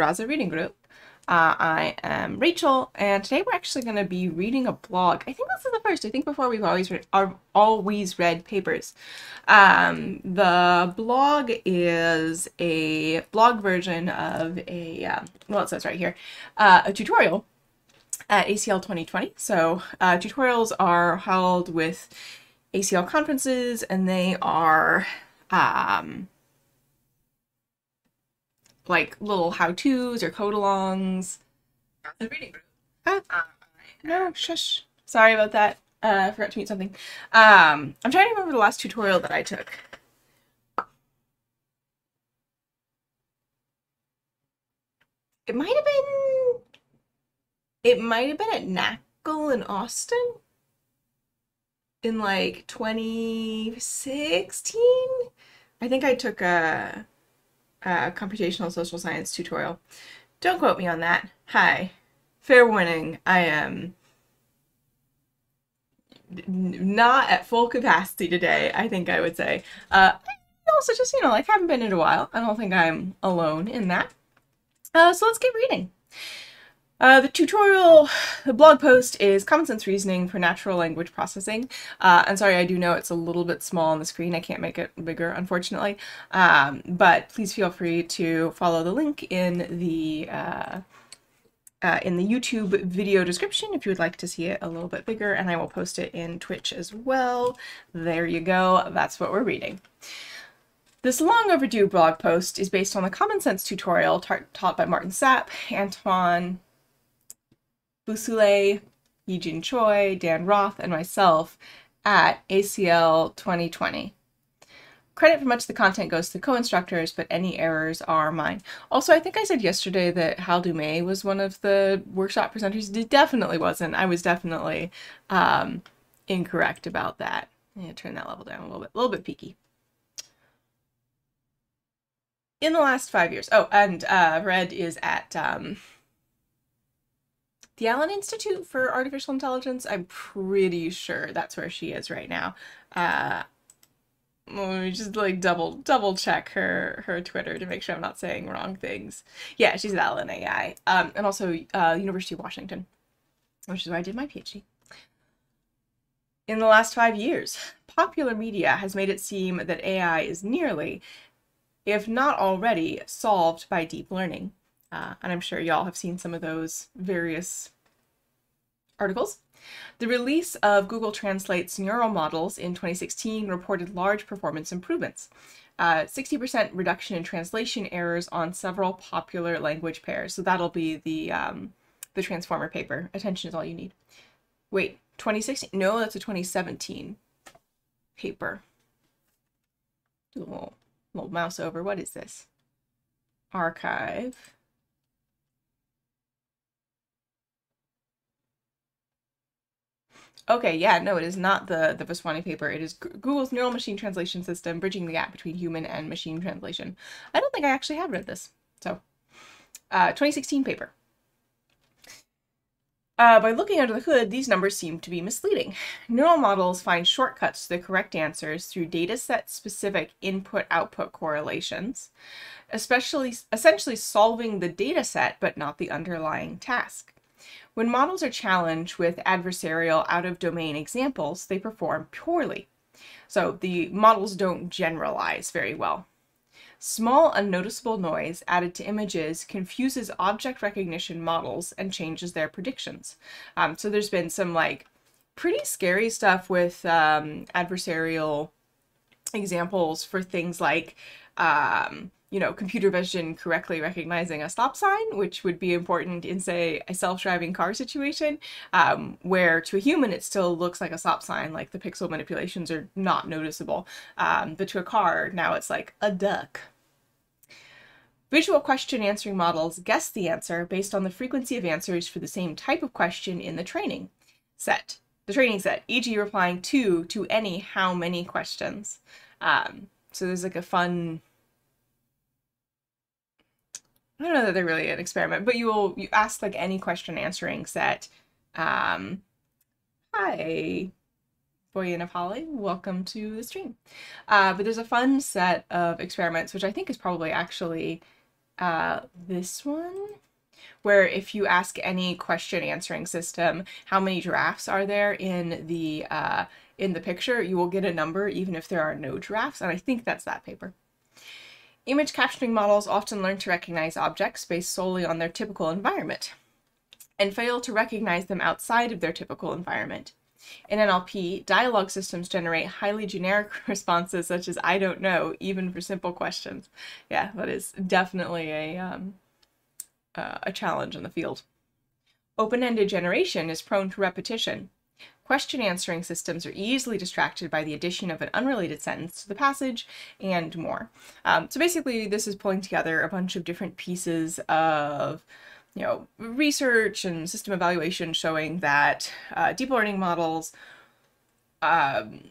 Rasa Reading Group. Uh, I am Rachel, and today we're actually going to be reading a blog. I think this is the first. I think before we've always read, are always read papers. Um, the blog is a blog version of a uh, well, it says right here, uh, a tutorial at ACL 2020. So uh, tutorials are held with ACL conferences, and they are um, like little how-tos or code-alongs. The reading group. Ah, Uh, no, shush. Sorry about that. Uh, I forgot to mute something. Um, I'm trying to remember the last tutorial that I took. It might have been. It might have been at NAACL in Austin in like 2016. I think I took a, a computational social science tutorial. Don't quote me on that. Hi. Fair warning, I am not at full capacity today, I think I would say. Uh, also just, you know, like haven't been in a while. I don't think I'm alone in that. Uh, so let's get reading. Uh, the tutorial, the blog post is Common Sense Reasoning for Natural Language Processing. Uh, and sorry, I do know it's a little bit small on the screen. I can't make it bigger, unfortunately. Um, but please feel free to follow the link in the uh, uh, in the YouTube video description if you would like to see it a little bit bigger, and I will post it in Twitch as well. There you go. That's what we're reading. This long overdue blog post is based on the Common Sense tutorial ta- taught by Maarten Sap, Antoine Bosselut, Yejin Choi, Dan Roth, and myself at ACL 2020. Credit for much of the content goes to the co-instructors, but any errors are mine. Also, I think I said yesterday that Hal Daumé was one of the workshop presenters. It definitely wasn't. I was definitely um, incorrect about that. I'm gonna turn that level down a little bit, a little bit peaky. In the last five years, oh, and uh, Vered is at um, the Allen Institute for Artificial Intelligence. I'm pretty sure that's where she is right now. Uh, let me just like double double check her her Twitter to make sure I'm not saying wrong things. Yeah, she's at Allen AI, um, and also uh, University of Washington, which is where I did my PhD. In the last five years, popular media has made it seem that AI is nearly, if not already, solved by deep learning. Uh, and I'm sure y'all have seen some of those various articles. The release of Google Translate's neural models in 2016 reported large performance improvements. Uh, 60% reduction in translation errors on several popular language pairs. So that'll be the um, the transformer paper. Attention is all you need. Wait, 2016? No, that's a 2017 paper. Do a little, little mouse over. What is this? arXiv. Okay, yeah, no, it is not the the Vaswani paper. It is Google's neural machine translation system, bridging the gap between human and machine translation. I don't think I actually have read this. So, uh, 2016 paper. Uh, by looking under the hood, these numbers seem to be misleading. Neural models find shortcuts to the correct answers through dataset specific input output correlations, especially essentially solving the dataset but not the underlying task. When models are challenged with adversarial out of domain examples, they perform poorly. So the models don't generalize very well. Small unnoticeable noise added to images confuses object recognition models and changes their predictions. Um, so there's been some like pretty scary stuff with um, adversarial examples for things like um, you know, computer vision correctly recognizing a stop sign, which would be important in, say, a self-driving car situation, um, where to a human it still looks like a stop sign, like the pixel manipulations are not noticeable. Um, but to a car, now it's like a duck. Visual question answering models guess the answer based on the frequency of answers for the same type of question in the training set. The training set, e.g., replying to to any how many questions. Um, so there's like a fun I don't know that they're really an experiment, but you will you ask like any question answering set. Um, hi, Boyan of Holly, welcome to the stream. Uh, but there's a fun set of experiments, which I think is probably actually uh, this one, where if you ask any question answering system, how many giraffes are there in the uh, in the picture, you will get a number even if there are no giraffes, and I think that's that paper. Image captioning models often learn to recognize objects based solely on their typical environment and fail to recognize them outside of their typical environment. In NLP, dialogue systems generate highly generic responses such as I don't know, even for simple questions. Yeah, that is definitely a, um, uh, a challenge in the field. Open-ended generation is prone to repetition. Question answering systems are easily distracted by the addition of an unrelated sentence to the passage and more. Um, so basically, this is pulling together a bunch of different pieces of you know, research and system evaluation showing that uh, deep learning models um,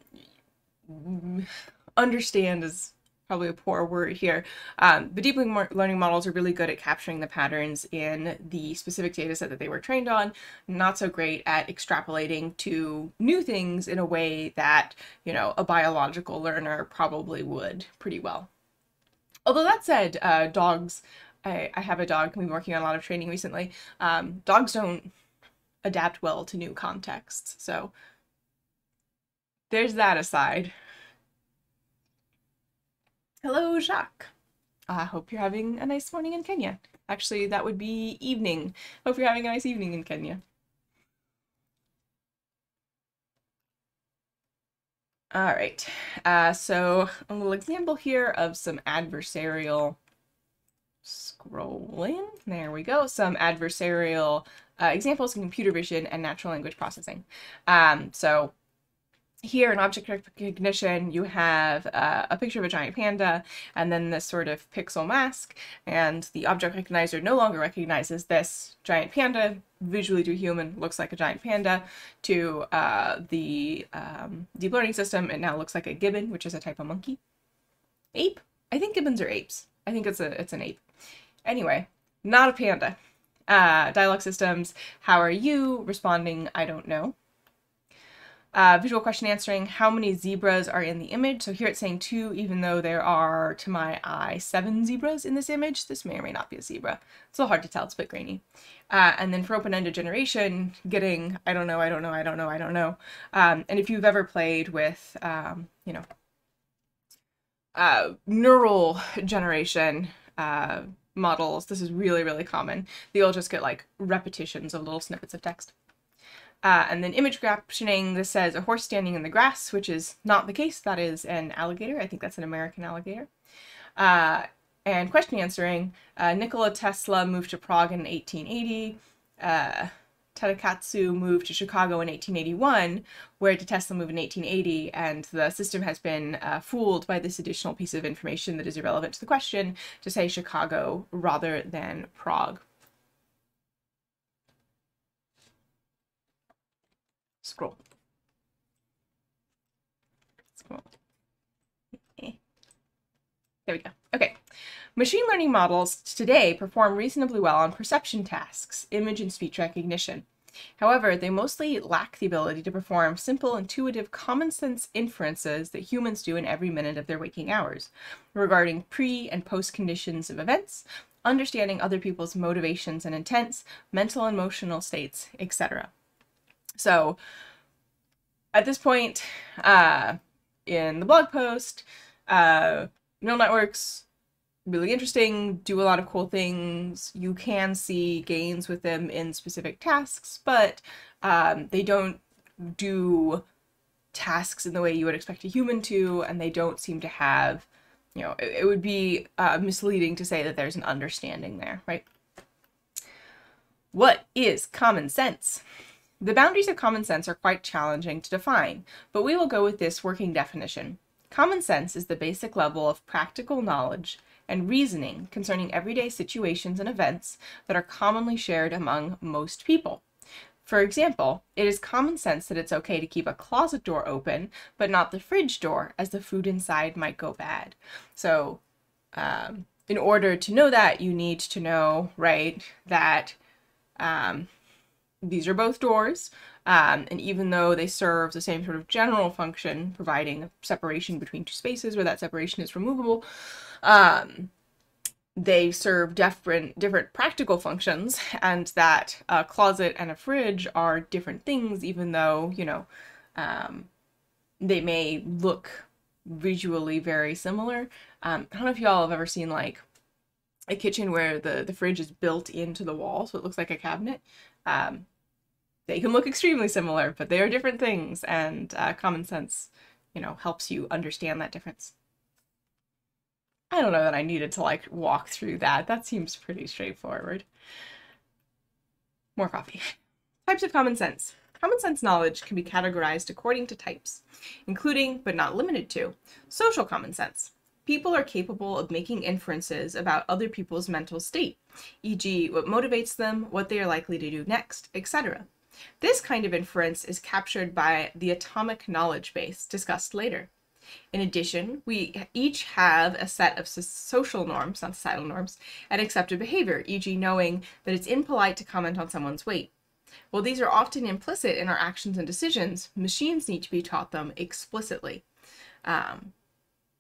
understand is probably a poor word here, um, but deep learning models are really good at capturing the patterns in the specific data set that they were trained on, not so great at extrapolating to new things in a way that, you know, a biological learner probably would pretty well. Although that said, uh, dogs I, I have a dog. We've been working on a lot of training recently. Um, dogs don't adapt well to new contexts. So there's that aside. Hello, Jacques. I hope you're having a nice morning in Kenya. Actually, that would be evening. Hope you're having a nice evening in Kenya. All right, uh, so a little example here of some adversarial scrolling. There we go. Some adversarial uh, examples in computer vision and natural language processing. Um, so here in object recognition, you have uh, a picture of a giant panda and then this sort of pixel mask. And the object recognizer no longer recognizes this giant panda visually to human looks like a giant panda. To uh, the um, deep learning system, it now looks like a gibbon, which is a type of monkey. Ape? I think gibbons are apes. I think it's a it's an ape. Anyway, not a panda. Uh, dialogue systems, how are you? Responding, I don't know. Uh, visual question answering, how many zebras are in the image? So here it's saying two, even though there are, to my eye, seven zebras in this image. This may or may not be a zebra. It's a little hard to tell, it's a bit grainy. Uh, and then for open-ended generation, getting, I don't know, I don't know, I don't know, I don't know. Um, and if you've ever played with, um, you know, uh, neural generation, uh, models, this is really, really common. You'll just get like repetitions of little snippets of text. Uh, and then image captioning, this says a horse standing in the grass, which is not the case. That is an alligator. I think that's an American alligator. Uh, and question answering, uh, Nikola Tesla moved to Prague in 1880. Uh, Tadakatsu moved to Chicago in 1881, where did Tesla move in 1880? And the system has been uh, fooled by this additional piece of information that is irrelevant to the question to say Chicago rather than Prague. Scroll. Scroll. Eh. There we go. Okay. Machine learning models today perform reasonably well on perception tasks, image and speech recognition. However, they mostly lack the ability to perform simple, intuitive, common sense inferences that humans do in every minute of their waking hours regarding pre and post conditions of events, understanding other people's motivations and intents, mental and emotional states, etc. So, at this point uh, in the blog post, uh, neural networks really interesting, do a lot of cool things. You can see gains with them in specific tasks, but um, they don't do tasks in the way you would expect a human to, and they don't seem to have, you know, it, it would be uh, misleading to say that there's an understanding there, right? What is common sense? The boundaries of common sense are quite challenging to define, but we will go with this working definition. Common sense is the basic level of practical knowledge and reasoning concerning everyday situations and events that are commonly shared among most people. For example, it is common sense that it's okay to keep a closet door open, but not the fridge door, as the food inside might go bad. So, um, in order to know that, you need to know, right, that um, these are both doors, um, and even though they serve the same sort of general function, providing separation between two spaces where that separation is removable, um, they serve different different practical functions and that a closet and a fridge are different things even though you know um, they may look visually very similar. Um, i don't know if y'all have ever seen like a kitchen where the the fridge is built into the wall so it looks like a cabinet um, they can look extremely similar but they are different things and uh, common sense you know helps you understand that difference I don't know that I needed to like walk through that. That seems pretty straightforward. More coffee. Types of common sense. Common sense knowledge can be categorized according to types, including, but not limited to, social common sense. People are capable of making inferences about other people's mental state, e.g., what motivates them, what they are likely to do next, etc. This kind of inference is captured by the atomic knowledge base discussed later. In addition, we each have a set of social norms, not societal norms, and accepted behavior, e.g., knowing that it's impolite to comment on someone's weight. While these are often implicit in our actions and decisions, machines need to be taught them explicitly. Um,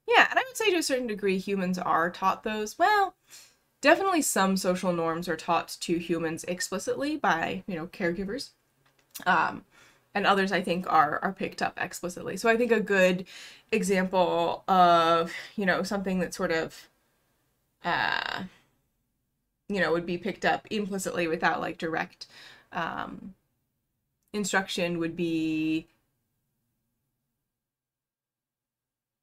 yeah, and I would say to a certain degree, humans are taught those. Well, definitely some social norms are taught to humans explicitly by, you know, caregivers. Um, and others I think are are picked up explicitly. So I think a good example of you know something that sort of uh you know would be picked up implicitly without like direct um instruction would be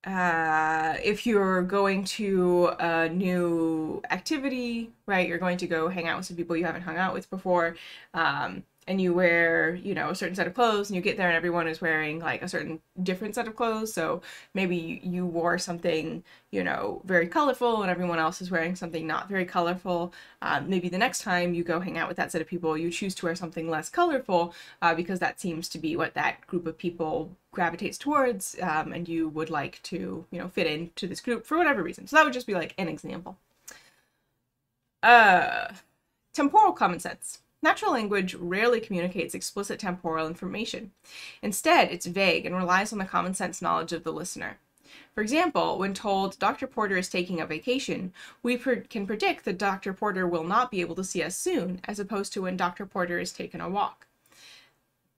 uh, if you're going to a new activity, right, you're going to go hang out with some people you haven't hung out with before. Um, and you wear, you know, a certain set of clothes and you get there and everyone is wearing like a certain different set of clothes. So maybe you wore something, you know, very colorful and everyone else is wearing something not very colorful. Um, maybe the next time you go hang out with that set of people, you choose to wear something less colorful uh, because that seems to be what that group of people gravitates towards um, and you would like to, you know, fit into this group for whatever reason. So that would just be like an example. Uh, temporal common sense. Natural language rarely communicates explicit temporal information. Instead, it's vague and relies on the common sense knowledge of the listener. For example, when told Dr. Porter is taking a vacation, we can predict that Dr. Porter will not be able to see us soon, as opposed to when Dr. Porter is taking a walk.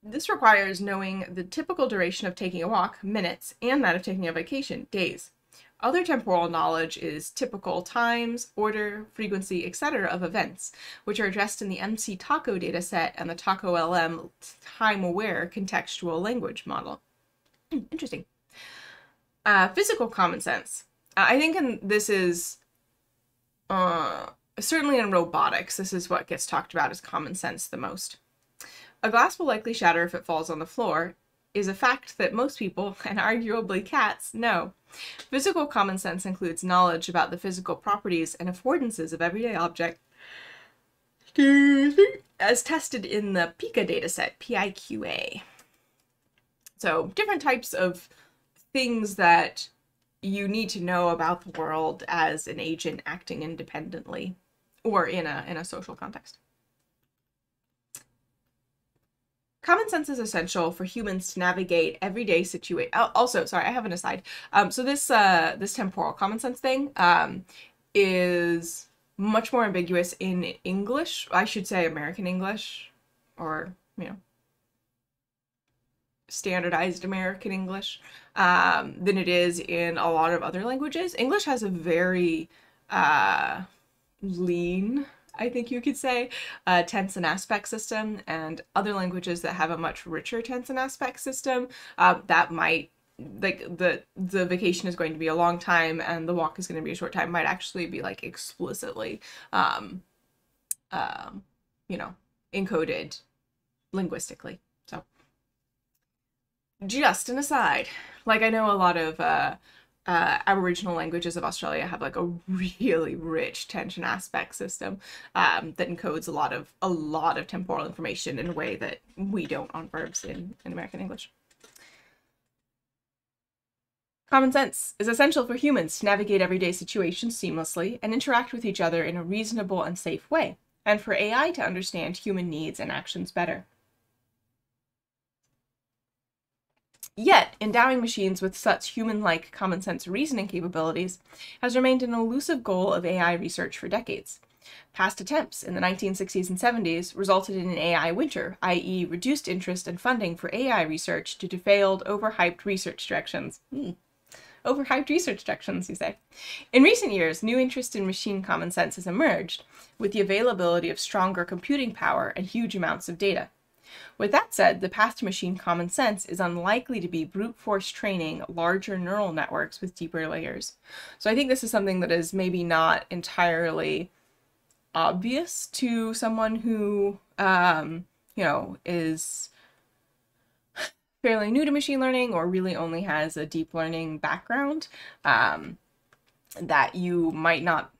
This requires knowing the typical duration of taking a walk, minutes, and that of taking a vacation, days. Other temporal knowledge is typical times, order, frequency, etc. of events, which are addressed in the MC-TACO dataset and the TacoLM time-aware contextual language model. Hmm, interesting. Uh, physical common sense. Uh, I think in, this is uh, certainly in robotics, this is what gets talked about as common sense the most. A glass will likely shatter if it falls on the floor, is a fact that most people, and arguably cats, know. Physical common sense includes knowledge about the physical properties and affordances of everyday objects as tested in the PIQA dataset, P-I-Q-A. So different types of things that you need to know about the world as an agent acting independently or in a in a social context. Common sense is essential for humans to navigate everyday situation. Also, sorry, I have an aside. Um, so this uh, this temporal common sense thing um, is much more ambiguous in English. I should say American English, or you know, standardized American English um, than it is in a lot of other languages. English has a very uh, lean I think you could say, uh, tense and aspect system, and other languages that have a much richer tense and aspect system, uh, that might like the the vacation is going to be a long time and the walk is going to be a short time might actually be like explicitly um um you know encoded linguistically so. Just an aside. Like i know a lot of uh uh, Aboriginal languages of Australia have like a really rich tension aspect system um, that encodes a lot of a lot of temporal information in a way that we don't on verbs in, in American English. Common sense is essential for humans to navigate everyday situations seamlessly and interact with each other in a reasonable and safe way, and for AI to understand human needs and actions better. Yet, endowing machines with such human like common sense reasoning capabilities has remained an elusive goal of AI research for decades. Past attempts in the 1960s and 70s resulted in an AI winter, i.e., reduced interest and funding for AI research due to failed, overhyped research directions. Hmm. Overhyped research directions, you say. In recent years, new interest in machine common sense has emerged with the availability of stronger computing power and huge amounts of data. With that said, the path to machine common sense is unlikely to be brute force training larger neural networks with deeper layers. So I think this is something that is maybe not entirely obvious to someone who, um, you know, is fairly new to machine learning or really only has a deep learning background, um, that you might not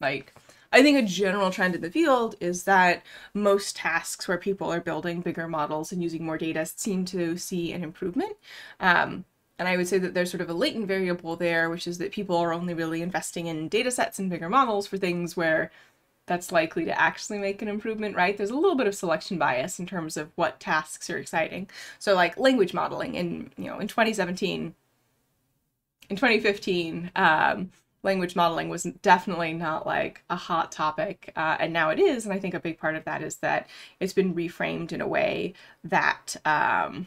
like I think a general trend in the field is that most tasks where people are building bigger models and using more data seem to see an improvement. Um, and I would say that there's sort of a latent variable there, which is that people are only really investing in data sets and bigger models for things where that's likely to actually make an improvement, right? There's a little bit of selection bias in terms of what tasks are exciting. So like language modeling in, you know, in 2017, in 2015, um, language modeling was definitely not like a hot topic, uh, and now it is. And I think a big part of that is that it's been reframed in a way that, um,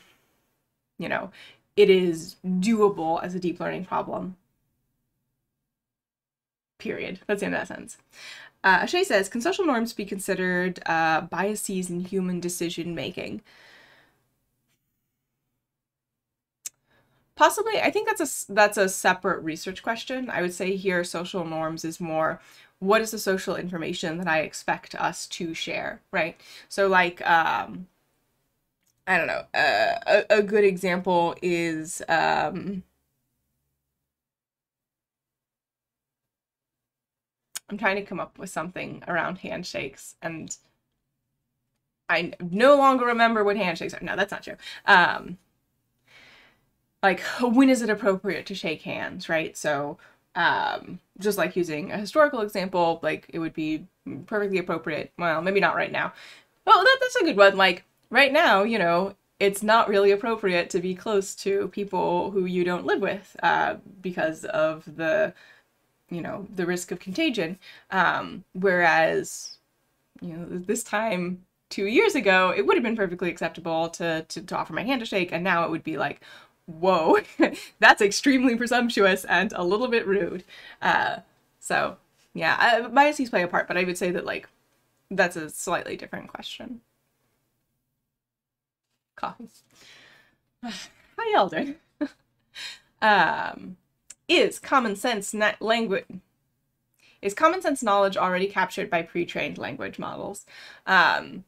you know, it is doable as a deep learning problem. Period. That's of that sentence. Uh, Ashay says, can social norms be considered uh, biases in human decision making? Possibly, I think that's a that's a separate research question. I would say here social norms is more what is the social information that I expect us to share, right? So like um I don't know, uh, a, a good example is um I'm trying to come up with something around handshakes and I no longer remember what handshakes are. No, that's not true. Um like when is it appropriate to shake hands, right? So um, just like using a historical example, like it would be perfectly appropriate. Well, maybe not right now. Well, that, that's a good one. Like right now, you know, it's not really appropriate to be close to people who you don't live with uh, because of the, you know, the risk of contagion. Um, whereas, you know, this time two years ago, it would have been perfectly acceptable to, to, to offer my hand to shake, and now it would be like, whoa, that's extremely presumptuous and a little bit rude. Uh, so yeah, biases play a part, but I would say that like that's a slightly different question. Coffee. Y'all doing? um, is common sense language is common sense knowledge already captured by pre-trained language models? Um,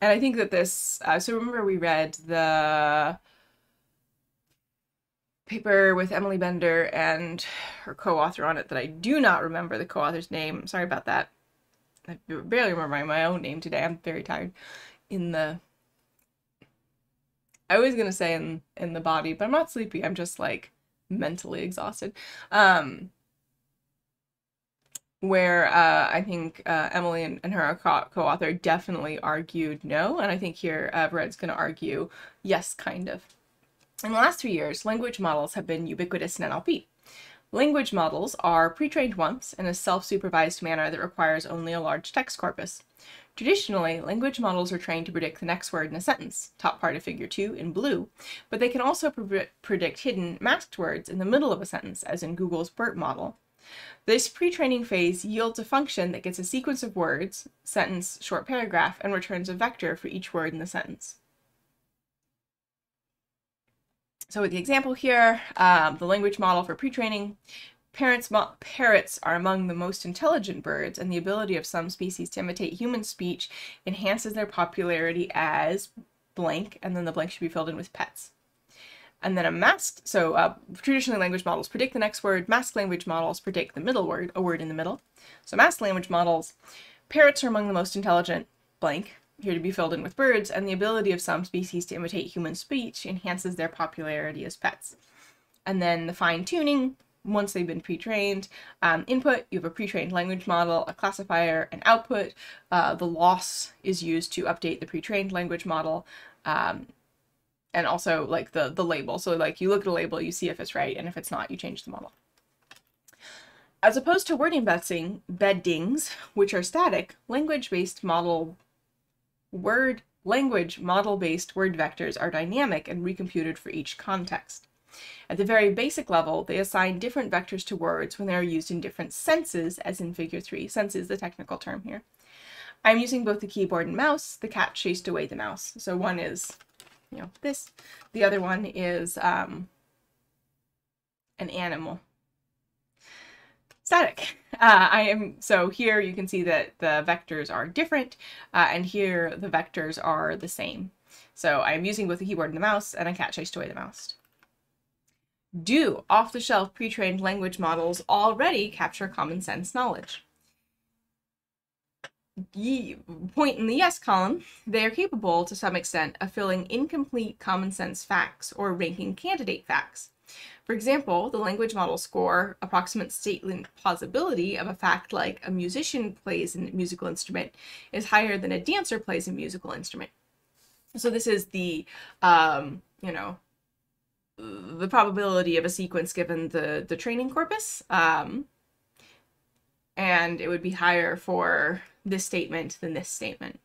and I think that this. Uh, so remember we read the paper with Emily Bender and her co-author on it that I do not remember the co-author's name. Sorry about that. I barely remember my own name today. I'm very tired. In the I was gonna say in in the body, but I'm not sleepy. I'm just like mentally exhausted. Um where uh, I think uh, Emily and, and her co-author definitely argued no, and I think here uh, Vered's going to argue yes, kind of. In the last three years, language models have been ubiquitous in NLP. Language models are pre-trained once in a self-supervised manner that requires only a large text corpus. Traditionally, language models are trained to predict the next word in a sentence, top part of figure 2 in blue, but they can also pre predict hidden, masked words in the middle of a sentence, as in Google's BERT model. This pre-training phase yields a function that gets a sequence of words, sentence, short paragraph, and returns a vector for each word in the sentence. So with the example here, um, the language model for pre-training, parrots, parrots are among the most intelligent birds, and the ability of some species to imitate human speech enhances their popularity as blank, and then the blank should be filled in with pets. And then a masked, so uh, traditionally language models predict the next word, masked language models predict the middle word, a word in the middle. So masked language models, parrots are among the most intelligent, blank, here to be filled in with birds, and the ability of some species to imitate human speech enhances their popularity as pets. And then the fine tuning, once they've been pre-trained, um, input, you have a pre-trained language model, a classifier, an output. Uh, the loss is used to update the pre-trained language model. Um, and also like the, the label. So like you look at a label, you see if it's right, and if it's not, you change the model. As opposed to word embedding, beddings, which are static, language-based model word language model-based word vectors are dynamic and recomputed for each context. At the very basic level, they assign different vectors to words when they are used in different senses, as in figure 3. Sense is the technical term here. I'm using both the keyboard and mouse. The cat chased away the mouse. So one is, you know, this. The other one is um, an animal. Static. Uh, I am so here you can see that the vectors are different, uh, and here the vectors are the same. So I'm using both the keyboard and the mouse, and a cat chased away the mouse. Do off-the-shelf pre-trained language models already capture common sense knowledge? point in the yes column, they are capable to some extent of filling incomplete common sense facts or ranking candidate facts. For example, the language model score approximate statement plausibility of a fact like a musician plays a musical instrument is higher than a dancer plays a musical instrument. So this is the, um, you know, the probability of a sequence given the, the training corpus. Um, and it would be higher for this statement than this statement.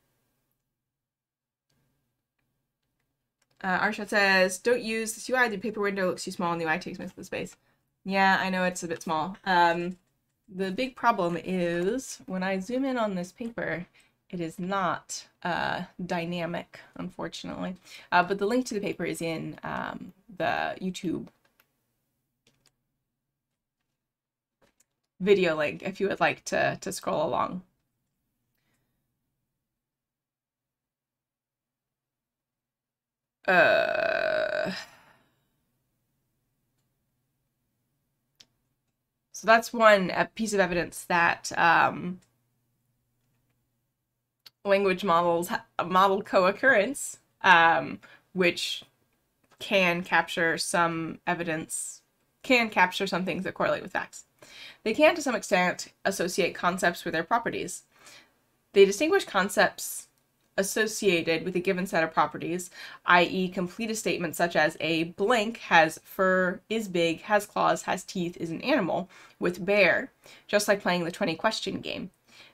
Uh, Arshad says, don't use this UI. The paper window looks too small and the UI takes most of the space. Yeah, I know it's a bit small. Um, the big problem is when I zoom in on this paper, it is not uh, dynamic, unfortunately. Uh, but the link to the paper is in um, the YouTube video link if you would like to, to scroll along. Uh, so that's one piece of evidence that um, language models model co-occurrence, um, which can capture some evidence, can capture some things that correlate with facts. They can, to some extent, associate concepts with their properties. They distinguish concepts associated with a given set of properties, i.e. complete a statement such as a blank has fur, is big, has claws, has teeth, is an animal, with bear, just like playing the 20 question game.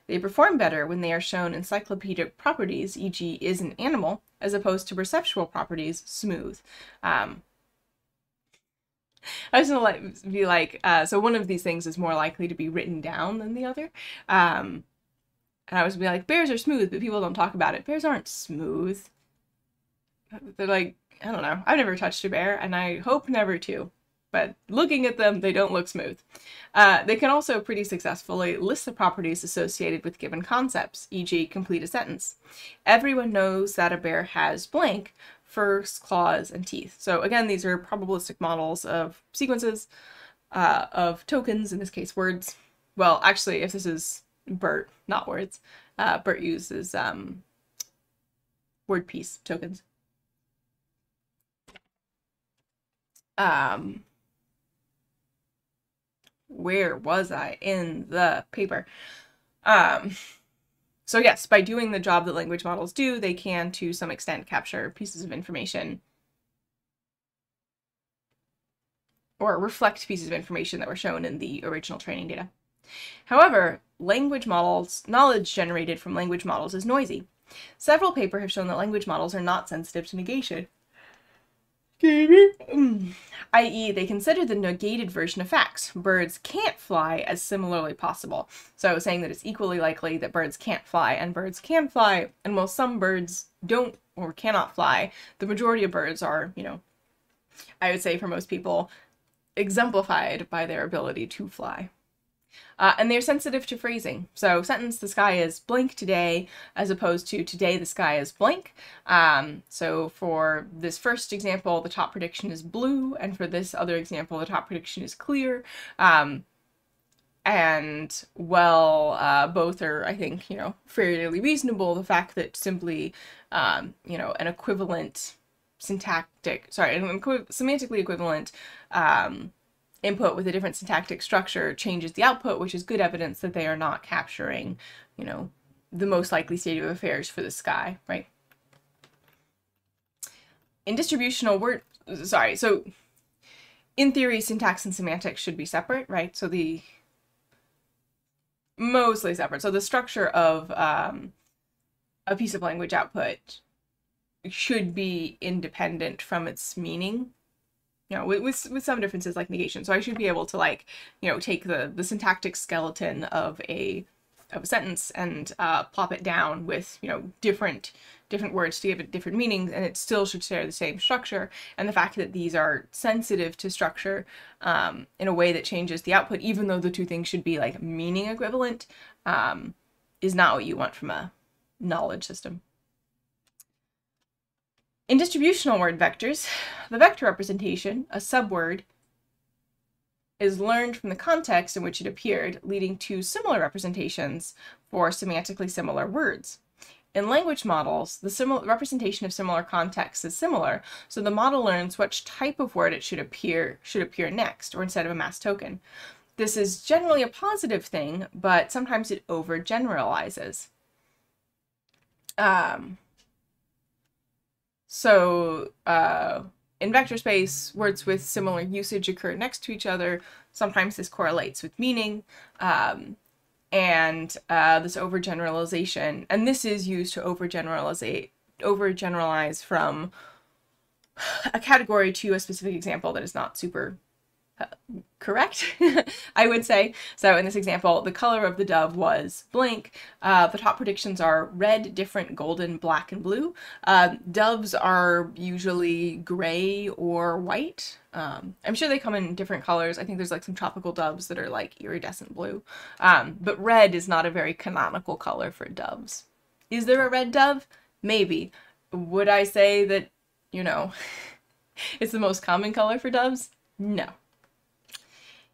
They perform better when they are shown encyclopedic properties, e.g. is an animal, as opposed to perceptual properties, smooth. Um, I was gonna like be like, uh, so one of these things is more likely to be written down than the other. Um, and I was be like, bears are smooth, but people don't talk about it. Bears aren't smooth. They're like, I don't know. I've never touched a bear, and I hope never to. But looking at them, they don't look smooth. Uh, they can also pretty successfully list the properties associated with given concepts, e.g. complete a sentence. Everyone knows that a bear has blank, furs, claws, and teeth. So again, these are probabilistic models of sequences uh, of tokens, in this case words. Well, actually, if this is BERT, not words. Uh, BERT uses um, word piece tokens. Um, where was I in the paper? Um, so yes, by doing the job that language models do, they can to some extent capture pieces of information or reflect pieces of information that were shown in the original training data. However, language models, knowledge generated from language models is noisy. Several papers have shown that language models are not sensitive to negation. i.e., they consider the negated version of facts. Birds can't fly as similarly possible. So I was saying that it's equally likely that birds can't fly and birds can fly, and while some birds don't or cannot fly, the majority of birds are, you know, I would say for most people, exemplified by their ability to fly. Uh, and they're sensitive to phrasing. So sentence, the sky is blank today, as opposed to today the sky is blank. Um, so for this first example, the top prediction is blue, and for this other example, the top prediction is clear. Um, and well, uh, both are, I think, you know, fairly reasonable. The fact that simply, um, you know, an equivalent syntactic, sorry, an semantically equivalent um, input with a different syntactic structure changes the output, which is good evidence that they are not capturing, you know, the most likely state of affairs for the sky, right? in distributional word, sorry, so in theory, syntax and semantics should be separate, right? So the mostly separate. So the structure of um, a piece of language output should be independent from its meaning you know with, with, with some differences like negation. So i should be able to like you know take the the syntactic skeleton of a of a sentence and uh, plop it down with you know different different words to give it different meanings and it still should share the same structure. And the fact that these are sensitive to structure um, in a way that changes the output even though the two things should be like meaning equivalent um, is not what you want from a knowledge system in distributional word vectors, the vector representation, a subword, is learned from the context in which it appeared, leading to similar representations for semantically similar words. In language models, the representation of similar contexts is similar, so the model learns which type of word it should appear should appear next, or instead of a mass token. This is generally a positive thing, but sometimes it overgeneralizes. Um, so uh, in vector space, words with similar usage occur next to each other. Sometimes this correlates with meaning. Um, and uh, this overgeneralization, and this is used to overgeneralize, overgeneralize from a category to a specific example that is not super correct, I would say. So in this example, the color of the dove was blank. Uh, the top predictions are red, different, golden, black, and blue. Uh, doves are usually gray or white. Um, I'm sure they come in different colors. I think there's like some tropical doves that are like iridescent blue. Um, but red is not a very canonical color for doves. Is there a red dove? Maybe. Would I say that, you know, it's the most common color for doves? No.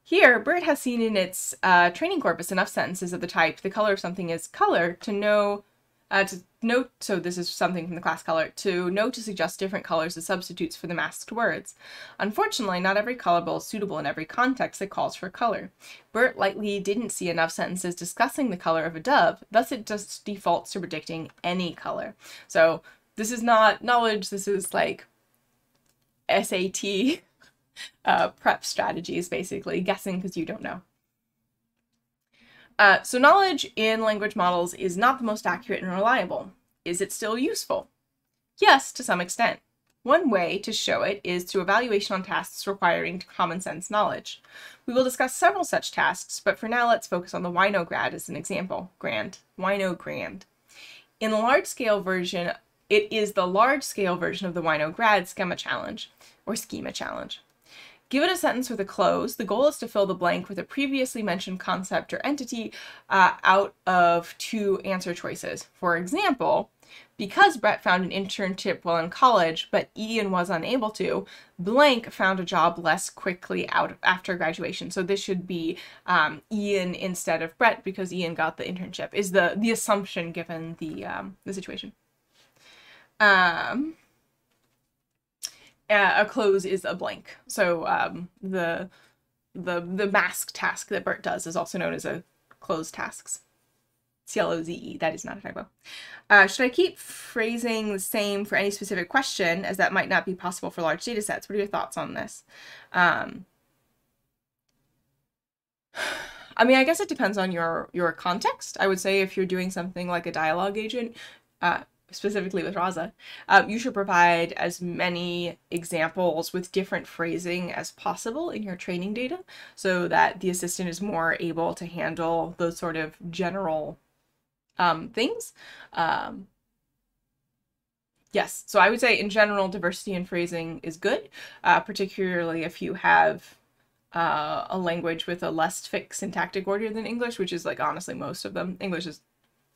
Here, BERT has seen in its uh, training corpus enough sentences of the type the color of something is color to know, uh, to note, so this is something from the class color, to know to suggest different colors as substitutes for the masked words. Unfortunately, not every color is suitable in every context that calls for color. BERT likely didn't see enough sentences discussing the color of a dove, thus it just defaults to predicting any color. So this is not knowledge, this is like SAT uh, prep strategies, basically, guessing because you don't know. Uh, so knowledge in language models is not the most accurate and reliable. Is it still useful? Yes, to some extent. One way to show it is through evaluation on tasks requiring common sense knowledge. We will discuss several such tasks, but for now let's focus on the Winograd as an example. Grand. WinoGrande. In the large-scale version, it is the large-scale version of the Winograd schema challenge, or schema challenge. Given a sentence with a cloze, the goal is to fill the blank with a previously mentioned concept or entity uh, out of two answer choices. For example, because Brett found an internship while in college, but Ian was unable to, blank found a job less quickly out after graduation. So this should be um, Ian instead of Brett because Ian got the internship. Is the the assumption given the um, the situation? Um, a cloze is a blank. So um, the the the mask task that BERT does is also known as a cloze tasks. C-L-O-Z-E, that is not a typo. Uh, should I keep phrasing the same for any specific question, as that might not be possible for large data sets? What are your thoughts on this? Um, I mean, I guess it depends on your your context. I would say if you're doing something like a dialogue agent, uh, specifically with Rasa, um, you should provide as many examples with different phrasing as possible in your training data so that the assistant is more able to handle those sort of general um, things. Um, yes, so I would say in general, diversity in phrasing is good, uh, particularly if you have uh, a language with a less fixed syntactic order than English, which is like honestly most of them. English is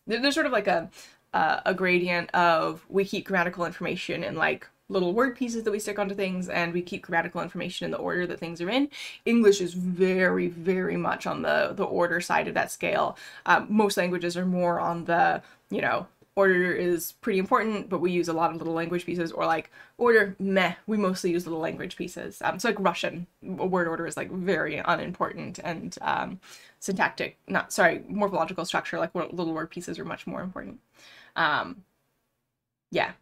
there's sort of like a uh, a gradient of we keep grammatical information in like little word pieces that we stick onto things and we keep grammatical information in the order that things are in. English is very, very much on the, the order side of that scale. Um, most languages are more on the, you know, order is pretty important, but we use a lot of little language pieces, or like order, meh, we mostly use little language pieces. Um, so like Russian, word order is like very unimportant and um, syntactic, not, sorry, morphological structure, like little word pieces are much more important. Um, yeah.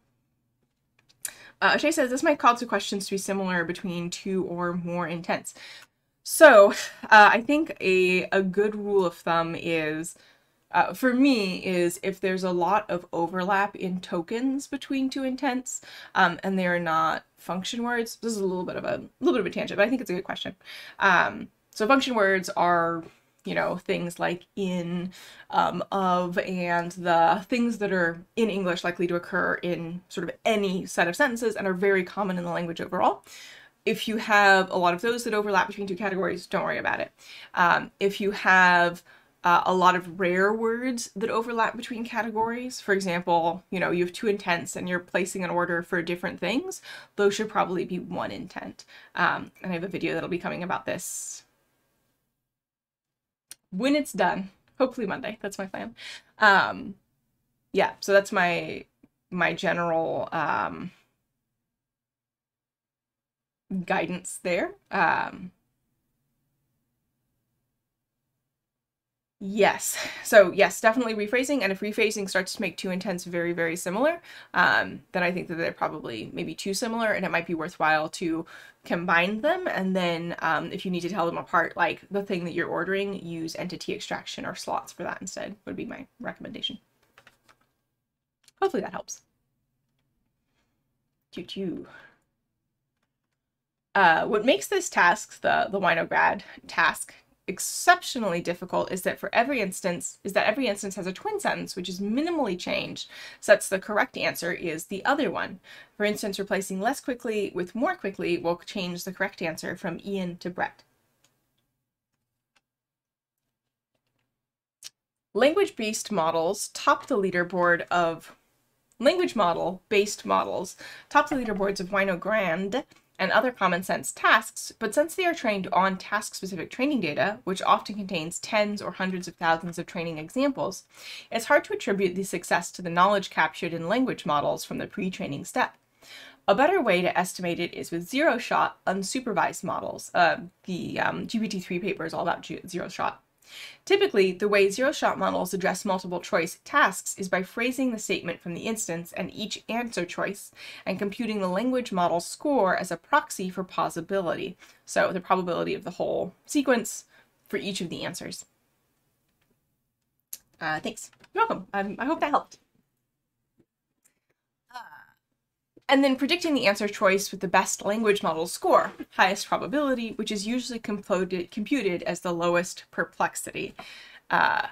Uh, Shay says this might call to questions to be similar between two or more intents. So uh, I think a, a good rule of thumb is, uh, for me, is if there's a lot of overlap in tokens between two intents um, and they're not function words. This is a little bit of a, a little bit of a tangent, but I think it's a good question. Um, so function words are you know, things like in, um, of, and the things that are in English likely to occur in sort of any set of sentences and are very common in the language overall. If you have a lot of those that overlap between two categories, don't worry about it. Um, if you have uh, a lot of rare words that overlap between categories. For example, you know, you have two intents and you're placing an order for different things. Those should probably be one intent. Um, and I have a video that'll be coming about this when it's done. Hopefully Monday. That's my plan. Um, yeah, so that's my my general um, guidance there. Um, yes, so yes, definitely rephrasing. And if rephrasing starts to make two intents very, very similar, um, then I think that they're probably maybe too similar and it might be worthwhile to combine them. And then um, if you need to tell them apart, like the thing that you're ordering, use entity extraction or slots for that instead would be my recommendation. Hopefully that helps. Choo-choo. Uh, what makes this task, the, the Winograd task, exceptionally difficult is that for every instance, is that every instance has a twin sentence, which is minimally changed, such the correct answer is the other one. For instance, replacing less quickly with more quickly will change the correct answer from Ian to Brett. Language-based models top the leaderboard of language model based models top the leaderboards of WinoGrande and other common sense tasks, but since they are trained on task specific training data, which often contains tens or hundreds of thousands of training examples, it's hard to attribute the success to the knowledge captured in language models from the pre training step. A better way to estimate it is with zero shot unsupervised models. Uh, the um, GPT-3 paper is all about zero shot. Typically, the way zero-shot models address multiple choice tasks is by phrasing the statement from the instance and each answer choice and computing the language model score as a proxy for plausibility, so the probability of the whole sequence for each of the answers. Uh, thanks. You're welcome. Um, I hope that helped. And then predicting the answer choice with the best language model score, highest probability, which is usually computed, computed as the lowest perplexity, uh,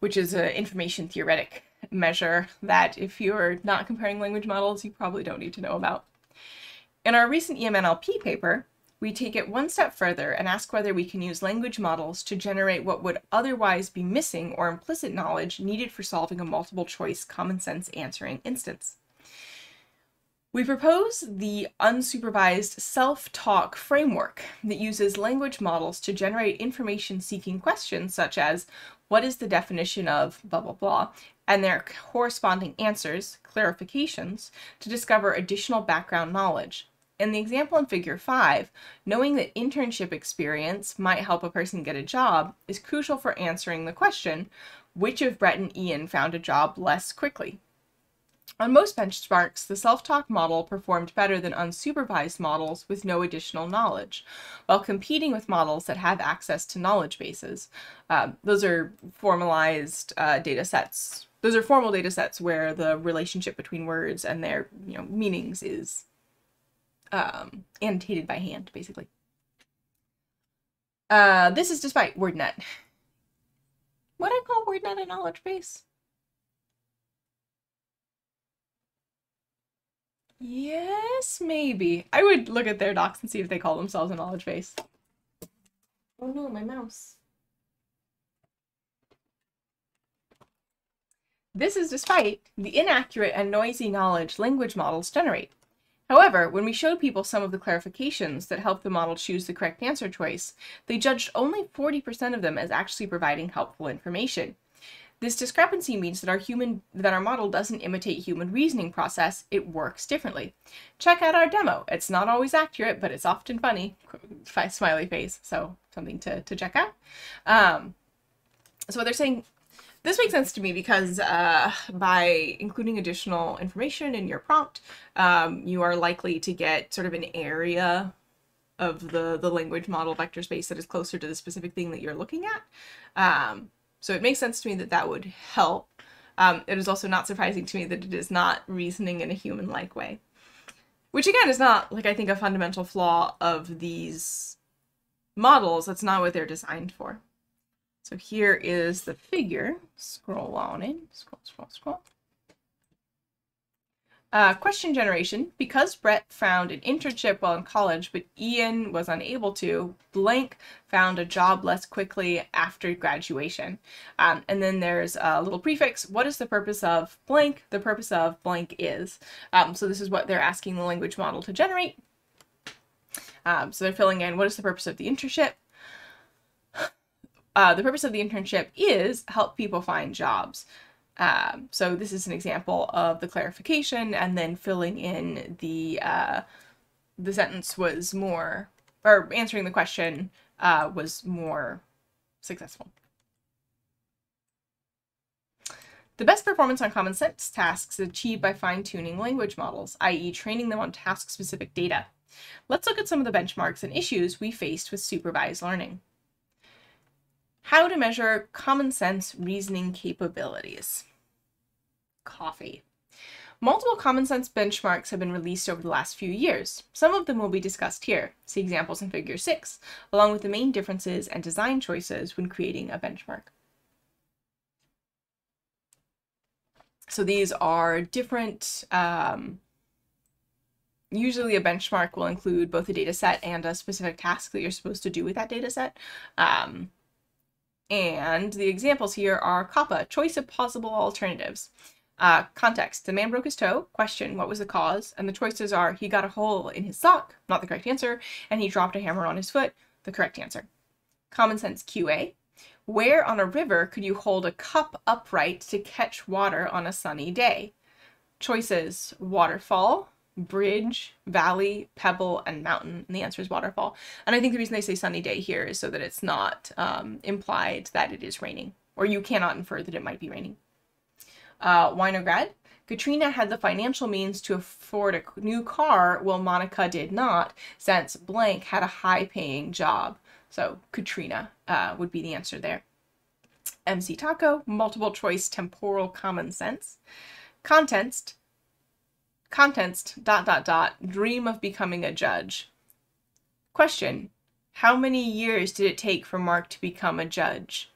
which is an information theoretic measure that if you're not comparing language models, you probably don't need to know about. In our recent EMNLP paper, we take it one step further and ask whether we can use language models to generate what would otherwise be missing or implicit knowledge needed for solving a multiple choice common sense answering instance. We propose the unsupervised self-talk framework that uses language models to generate information-seeking questions such as, what is the definition of blah blah blah, and their corresponding answers, clarifications, to discover additional background knowledge. In the example in figure 5, knowing that internship experience might help a person get a job is crucial for answering the question, which of Brett and Ian found a job less quickly? On most benchmarks, the self-talk model performed better than unsupervised models with no additional knowledge, while competing with models that have access to knowledge bases. Um, those are formalized uh, data sets. Those are formal data sets where the relationship between words and their you know meanings is um, annotated by hand, basically. Uh, this is despite WordNet. What I call WordNet a knowledge base? Yes, maybe. I would look at their docs and see if they call themselves a knowledge base. Oh no, my mouse. This is despite the inaccurate and noisy knowledge language models generate. However, when we showed people some of the clarifications that helped the model choose the correct answer choice, they judged only 40% of them as actually providing helpful information. This discrepancy means that our human that our model doesn't imitate human reasoning process, it works differently. Check out our demo. It's not always accurate, but it's often funny. Smiley face, so something to, to check out. Um, so what they're saying, this makes sense to me because uh, by including additional information in your prompt, um, you are likely to get sort of an area of the, the language model vector space that is closer to the specific thing that you're looking at. Um, so it makes sense to me that that would help. Um, it is also not surprising to me that it is not reasoning in a human-like way. Which again is not, like, I think a fundamental flaw of these models. That's not what they're designed for. So here is the figure. Scroll on in. Scroll, scroll, scroll. Uh, question generation. Because Brett found an internship while in college, but Ian was unable to, blank found a job less quickly after graduation. Um, and then there's a little prefix. What is the purpose of blank? The purpose of blank is. Um, so this is what they're asking the language model to generate. Um, so they're filling in what is the purpose of the internship? Uh, the purpose of the internship is help people find jobs. Um, so this is an example of the clarification and then filling in the uh, the sentence was more or answering the question uh, was more successful. The best performance on common sense tasks is achieved by fine-tuning language models, i.e. training them on task-specific data. Let's look at some of the benchmarks and issues we faced with supervised learning. How to measure common sense reasoning capabilities. Coffee. Multiple common sense benchmarks have been released over the last few years. Some of them will be discussed here. See examples in Figure 6, along with the main differences and design choices when creating a benchmark. So these are different, um, usually a benchmark will include both a data set and a specific task that you're supposed to do with that data set. Um, and the examples here are COPA, choice of possible alternatives. Uh, context, the man broke his toe. Question, what was the cause? And the choices are he got a hole in his sock, not the correct answer, and he dropped a hammer on his foot, the correct answer. Common sense QA, where on a river could you hold a cup upright to catch water on a sunny day? Choices, waterfall, bridge, valley, pebble, and mountain? And the answer is waterfall. And I think the reason they say sunny day here is so that it's not um, implied that it is raining, or you cannot infer that it might be raining. Uh, Winograd, Katrina had the financial means to afford a new car, while Monica did not, since blank had a high-paying job. So Katrina uh, would be the answer there. MC-TACO, multiple choice temporal common sense. Contents, Contents, dot, dot, dot, dream of becoming a judge. Question, how many years did it take for Mark to become a judge?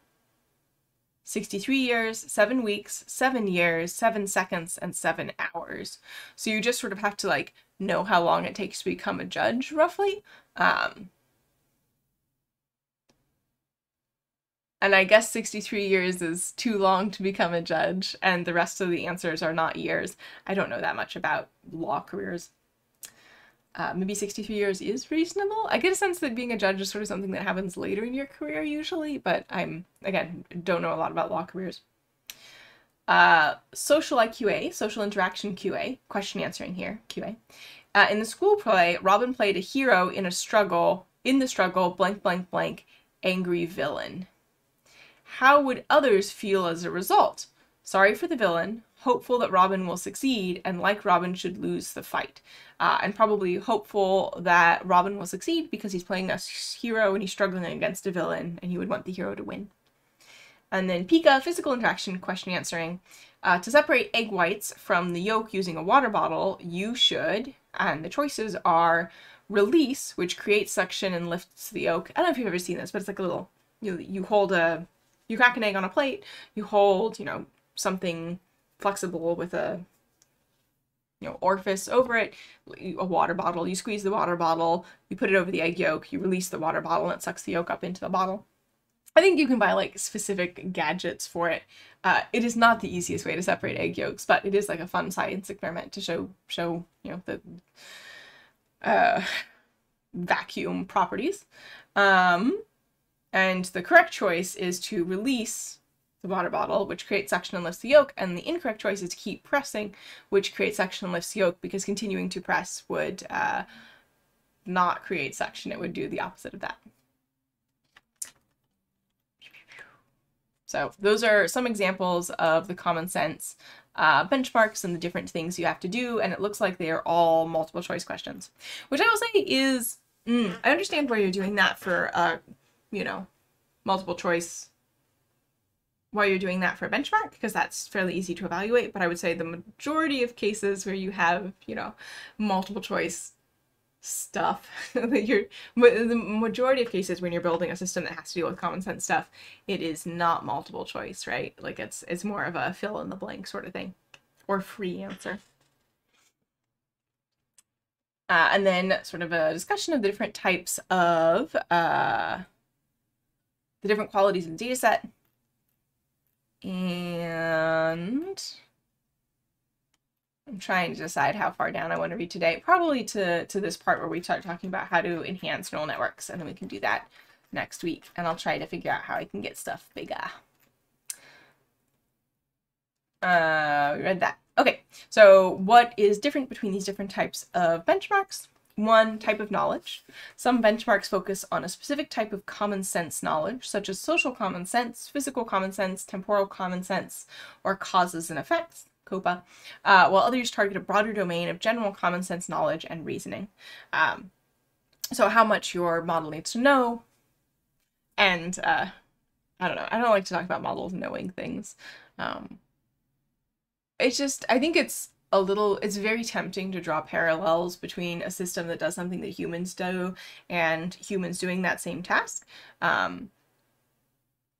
63 years, 7 weeks, 7 years, 7 seconds, and 7 hours. So you just sort of have to like know how long it takes to become a judge, roughly. Um, And I guess 63 years is too long to become a judge, and the rest of the answers are not years. I don't know that much about law careers. Uh, maybe 63 years is reasonable. I get a sense that being a judge is sort of something that happens later in your career usually, but I'm, again, don't know a lot about law careers. Uh, social IQA, social interaction QA, question answering here, QA. Uh, in the school play, Robin played a hero in a struggle, in the struggle, blank, blank, blank, angry villain. How would others feel as a result? Sorry for the villain, hopeful that Robin will succeed, and like Robin should lose the fight. Uh, and probably hopeful that Robin will succeed because he's playing a hero and he's struggling against a villain, and he would want the hero to win. And then PIQA, physical interaction, question answering. Uh, to separate egg whites from the yolk using a water bottle, you should, and the choices are release, which creates suction and lifts the yolk. I don't know if you've ever seen this, but it's like a little, you, you hold a you crack an egg on a plate, you hold, you know, something flexible with a you know, orifice over it, a water bottle, you squeeze the water bottle, you put it over the egg yolk, you release the water bottle and it sucks the yolk up into the bottle. I think you can buy like specific gadgets for it. Uh, it is not the easiest way to separate egg yolks, but it is like a fun science experiment to show, show, you know, the uh, vacuum properties. Um, and the correct choice is to release the water bottle, which creates suction and lifts the yolk, and the incorrect choice is to keep pressing, which creates suction and lifts the yolk, because continuing to press would uh, not create suction. It would do the opposite of that. So those are some examples of the common sense uh, benchmarks and the different things you have to do, and it looks like they are all multiple choice questions, which I will say is, mm, I understand why you're doing that for, uh, you know, multiple choice why you're doing that for a benchmark because that's fairly easy to evaluate. But i would say the majority of cases where you have you know multiple choice stuff that you're the majority of cases when you're building a system that has to deal with common sense stuff it is not multiple choice right? Like it's it's more of a fill in the blank sort of thing or free answer. Uh, and then sort of a discussion of the different types of uh, the different qualities in the data set and I'm trying to decide how far down I want to read today. Probably to, to this part where we start talking about how to enhance neural networks, and then we can do that next week. And I'll try to figure out how I can get stuff bigger. Uh, we read that. Okay, so what is different between these different types of benchmarks? One type of knowledge. Some benchmarks focus on a specific type of common sense knowledge, such as social common sense, physical common sense, temporal common sense, or causes and effects. COPA, uh, while others target a broader domain of general common sense knowledge and reasoning. Um, so how much your model needs to know, and uh, I don't know. I don't like to talk about models knowing things. Um, it's just I think it's a little it's very tempting to draw parallels between a system that does something that humans do and humans doing that same task um,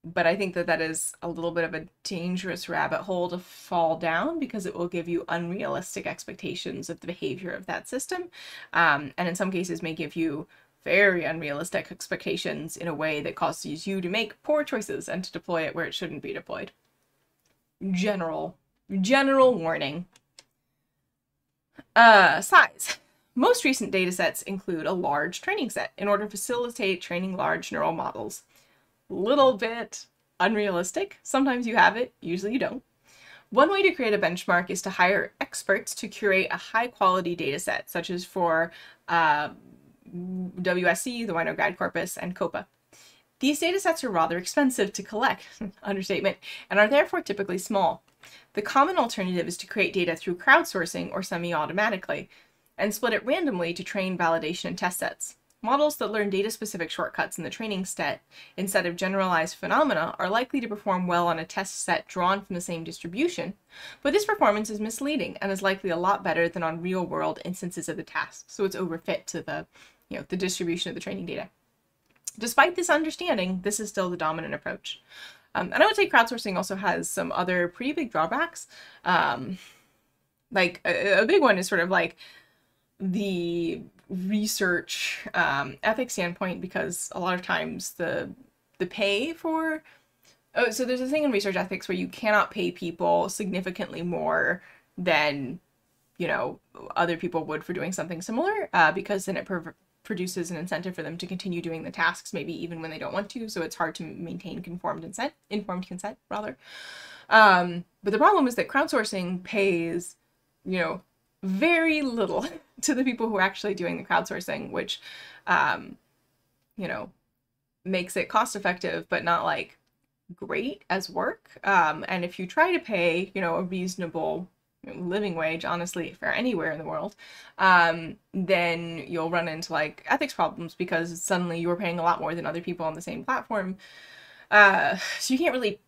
but I think that that is a little bit of a dangerous rabbit hole to fall down because it will give you unrealistic expectations of the behavior of that system. Um, and in some cases may give you very unrealistic expectations in a way that causes you to make poor choices and to deploy it where it shouldn't be deployed. General, general warning. Uh, size. Most recent datasets include a large training set in order to facilitate training large neural models little bit unrealistic. Sometimes you have it, usually you don't. One way to create a benchmark is to hire experts to curate a high quality data set, such as for uh, WSC, the Wino Guide Corpus, and COPA. These data sets are rather expensive to collect, understatement, and are therefore typically small. The common alternative is to create data through crowdsourcing or semi-automatically, and split it randomly to train validation and test sets. Models that learn data-specific shortcuts in the training set instead of generalized phenomena are likely to perform well on a test set drawn from the same distribution, but this performance is misleading and is likely a lot better than on real-world instances of the task, so it's overfit to the, you know, the distribution of the training data. Despite this understanding, this is still the dominant approach. Um, and I would say crowdsourcing also has some other pretty big drawbacks. Um, like a, a big one is sort of like the research um, ethics standpoint because a lot of times the the pay for oh so there's a thing in research ethics where you cannot pay people significantly more than you know other people would for doing something similar uh, because then it produces an incentive for them to continue doing the tasks maybe even when they don't want to so it's hard to maintain conformed consent informed consent rather um, but the problem is that crowdsourcing pays you know very little to the people who are actually doing the crowdsourcing, which, um, you know, makes it cost effective, but not like great as work. Um, and if you try to pay, you know, a reasonable living wage, honestly, for anywhere in the world, um, then you'll run into like ethics problems because suddenly you're paying a lot more than other people on the same platform. Uh, so you can't really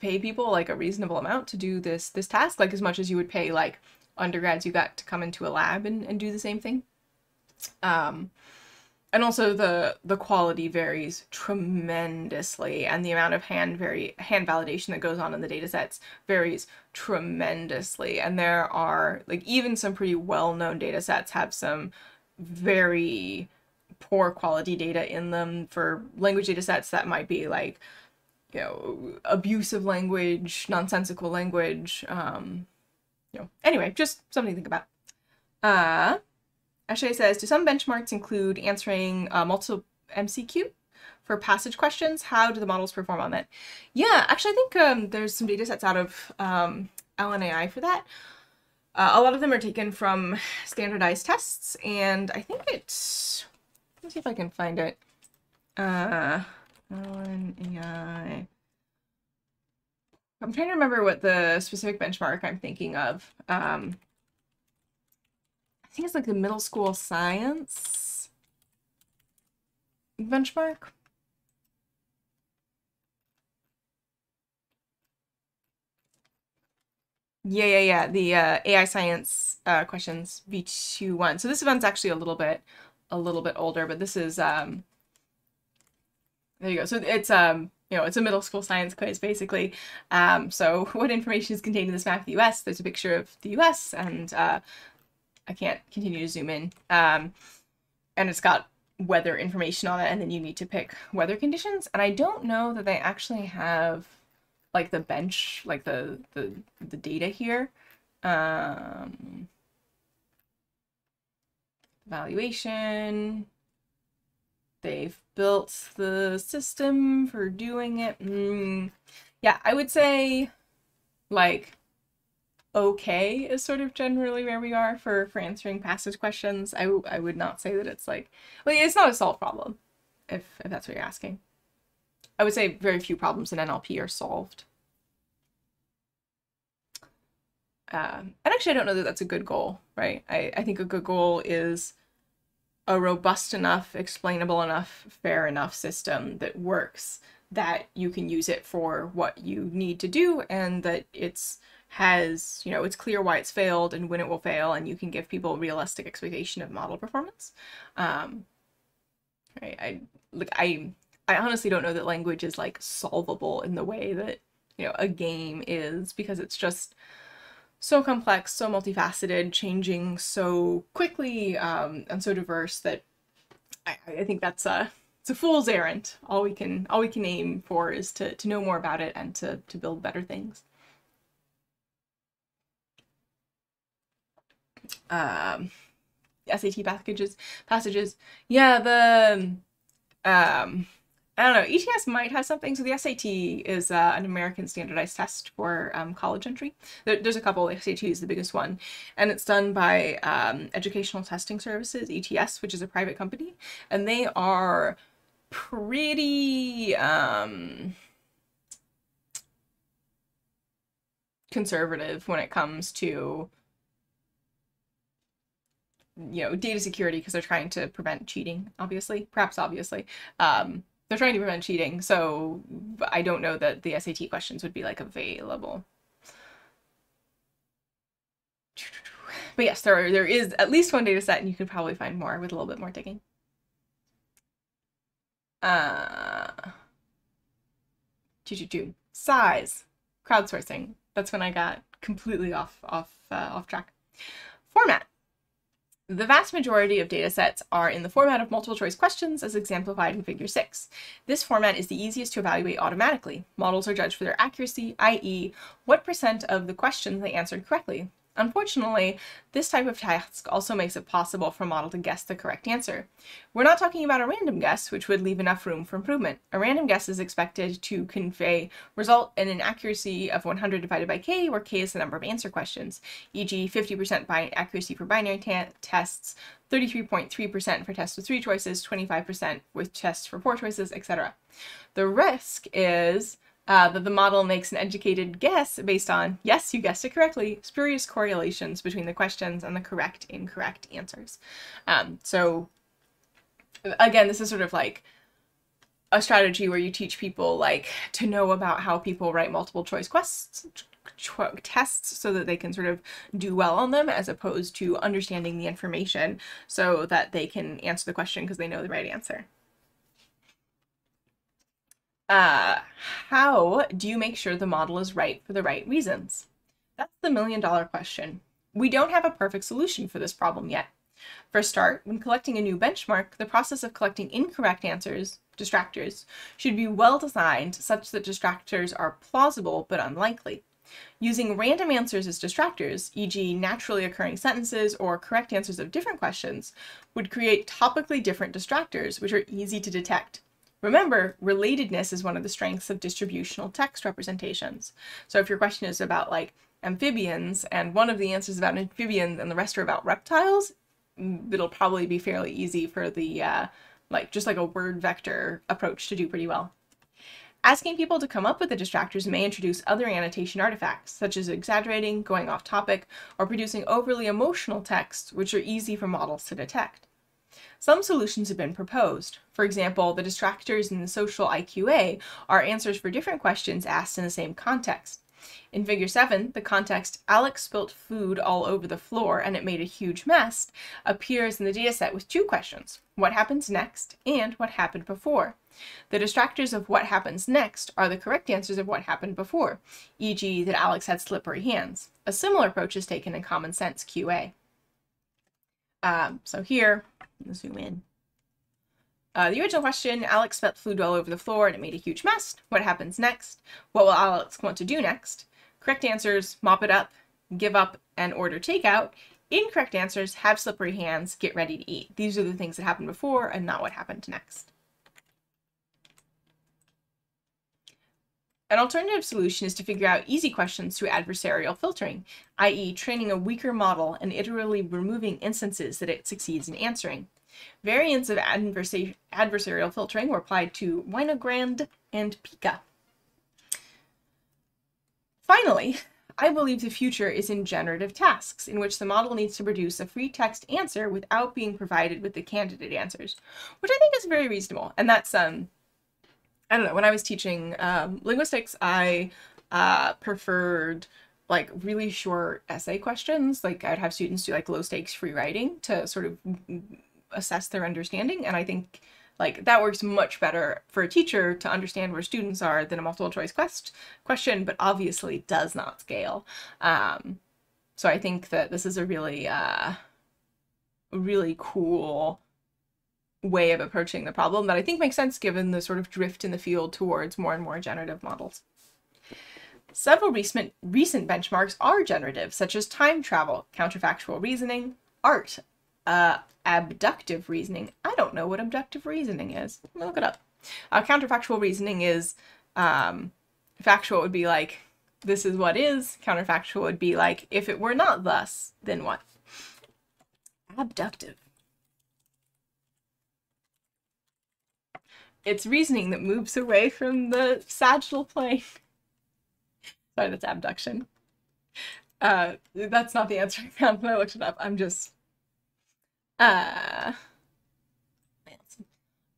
pay people like a reasonable amount to do this this task, like as much as you would pay like undergrads you got to come into a lab and, and do the same thing. Um, and also the the quality varies tremendously and the amount of hand very hand validation that goes on in the data sets varies tremendously and there are like even some pretty well-known data sets have some very poor quality data in them for language data sets that might be like you know abusive language nonsensical language um, you know, anyway, just something to think about. Uh, Ashay says, do some benchmarks include answering uh, multiple MCQ for passage questions? How do the models perform on that? Yeah, actually, I think um, there's some data sets out of um, AllenAI for that. Uh, a lot of them are taken from standardized tests, and I think it's... Let me see if I can find it. Uh, AllenAI I'm trying to remember what the specific benchmark I'm thinking of. Um, think it's like the middle school science benchmark. Yeah, yeah, yeah. The uh, AI science uh, questions V21. So this event's actually a little bit, a little bit older, but this is um. There you go. So it's um, you know, it's a middle school science quiz basically. Um, so what information is contained in this map of the U.S.? There's a picture of the U.S. and uh, I can't continue to zoom in. Um, and it's got weather information on it, and then you need to pick weather conditions. And I don't know that they actually have like the bench, like the the the data here. Um, evaluation. They've built the system for doing it. Mm, yeah, I would say like okay is sort of generally where we are for for answering passage questions. I, I would not say that it's like well, it's not a solved problem if if that's what you're asking. I would say very few problems in NLP are solved. Um, and actually, I don't know that that's a good goal, right? I, I think a good goal is a robust enough, explainable enough, fair enough system that works that you can use it for what you need to do and that it's has you know it's clear why it's failed and when it will fail and you can give people realistic expectation of model performance um right i look i i honestly don't know that language is like solvable in the way that you know a game is because it's just so complex, so multifaceted, changing so quickly, um, and so diverse that I, I think that's a it's a fool's errand. All we can all we can aim for is to to know more about it and to to build better things. Um, SAT passages passages. Yeah, the um I don't know. ETS might have something. So the SAT is uh, an American standardized test for um, college entry. There, there's a couple. SAT is the biggest one, and it's done by um, Educational Testing Services (ETS), which is a private company, and they are pretty um, conservative when it comes to you know data security because they're trying to prevent cheating obviously perhaps obviously um, they're trying to prevent cheating, so I don't know that the SAT questions would be like available. But yes, there are, there is at least one data set, and you could probably find more with a little bit more digging. Uh, size, crowdsourcing. That's when I got completely off off uh, off track. Format. The vast majority of datasets are in the format of multiple choice questions as exemplified in figure 6. This format is the easiest to evaluate automatically. Models are judged for their accuracy, i.e. what percent of the questions they answered correctly. Unfortunately, this type of task also makes it possible for a model to guess the correct answer. We're not talking about a random guess, which would leave enough room for improvement. A random guess is expected to convey result in an accuracy of 100 divided by k, where k is the number of answer questions, e.g. 50% by accuracy for binary tests, 33.3% for tests with three choices, 25% with tests for four choices, etc. The risk is uh, that the model makes an educated guess based on, yes, you guessed it correctly, spurious correlations between the questions and the correct, incorrect answers. Um, so again, this is sort of like a strategy where you teach people like to know about how people write multiple choice quests tests so that they can sort of do well on them as opposed to understanding the information so that they can answer the question because they know the right answer. Uh, how do you make sure the model is right for the right reasons? That's the million dollar question. We don't have a perfect solution for this problem yet. For a start, when collecting a new benchmark, the process of collecting incorrect answers, distractors, should be well designed such that distractors are plausible but unlikely. Using random answers as distractors, e.g. naturally occurring sentences or correct answers of different questions, would create topically different distractors, which are easy to detect. Remember, relatedness is one of the strengths of distributional text representations. So if your question is about like amphibians and one of the answers is about amphibians and the rest are about reptiles, mm, it'll probably be fairly easy for the uh, like just like a word vector approach to do pretty well. Asking people to come up with the distractors may introduce other annotation artifacts, such as exaggerating, going off topic, or producing overly emotional texts, which are easy for models to detect. Some solutions have been proposed. For example, the distractors in the social IQA are answers for different questions asked in the same context. In figure 7, the context, Alex spilt food all over the floor and it made a huge mess, appears in the dataset with two questions, what happens next and what happened before. The distractors of what happens next are the correct answers of what happened before, e.g. that Alex had slippery hands. A similar approach is taken in CommonsenseQA. Um, so here, zoom in. Uh, the original question, Alex spilt food all over the floor and it made a huge mess. What happens next? What will Alex want to do next? Correct answers, mop it up, give up, and order takeout. Incorrect answers, have slippery hands, get ready to eat. These are the things that happened before and not what happened next. An alternative solution is to figure out easy questions through adversarial filtering, i.e. training a weaker model and iteratively removing instances that it succeeds in answering. Variants of adversarial filtering were applied to WinoGrande and PIQA. Finally, I believe the future is in generative tasks, in which the model needs to produce a free text answer without being provided with the candidate answers, which I think is very reasonable. And that's um, I don't know, when I was teaching um, linguistics, I uh, preferred like really short essay questions. Like I'd have students do like low stakes free writing to sort of assess their understanding. And I think like that works much better for a teacher to understand where students are than a multiple choice quest question, but obviously does not scale. Um, so I think that this is a really, uh, really cool way of approaching the problem that I think makes sense given the sort of drift in the field towards more and more generative models. Several recent, recent benchmarks are generative, such as time travel, counterfactual reasoning, art, uh, abductive reasoning. I don't know what abductive reasoning is. Let me look it up. Uh, counterfactual reasoning is um, factual would be like, this is what is. Counterfactual would be like, if it were not thus, then what? Abductive. It's reasoning that moves away from the sagittal plane. Sorry, that's abduction. Uh, that's not the answer I found when I looked it up. I'm just... Uh...